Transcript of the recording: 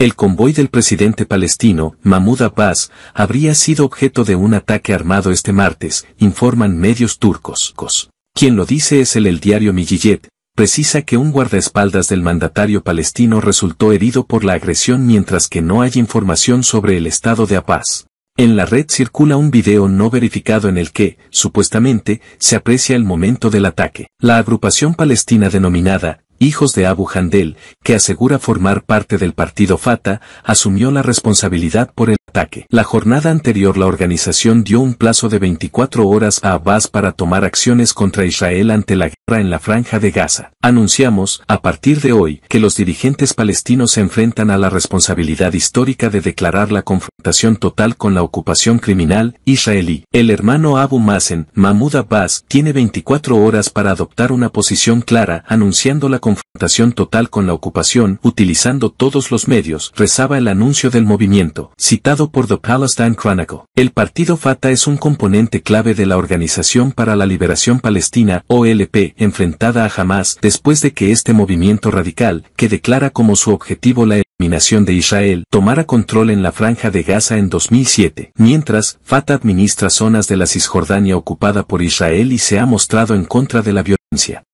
El convoy del presidente palestino, Mahmoud Abbas, habría sido objeto de un ataque armado este martes, informan medios turcos. Quien lo dice es el el diario Millillet, precisa que un guardaespaldas del mandatario palestino resultó herido por la agresión mientras que no hay información sobre el estado de Abbas. En la red circula un video no verificado en el que, supuestamente, se aprecia el momento del ataque. La agrupación palestina denominada, Hijos de Abu Handel, que asegura formar parte del partido Fatah, asumió la responsabilidad por el ataque. La jornada anterior la organización dio un plazo de 24 horas a Abbas para tomar acciones contra Israel ante la en la franja de Gaza. Anunciamos, a partir de hoy, que los dirigentes palestinos se enfrentan a la responsabilidad histórica de declarar la confrontación total con la ocupación criminal israelí. El hermano Abu Mazen, Mahmoud Abbas, tiene 24 horas para adoptar una posición clara anunciando la confrontación total con la ocupación utilizando todos los medios, rezaba el anuncio del movimiento, citado por The Palestine Chronicle. El partido Fatah es un componente clave de la Organización para la Liberación Palestina, OLP, enfrentada a Hamas después de que este movimiento radical, que declara como su objetivo la eliminación de Israel, tomara control en la franja de Gaza en 2007, mientras, Fatah administra zonas de la Cisjordania ocupada por Israel y se ha mostrado en contra de la violencia.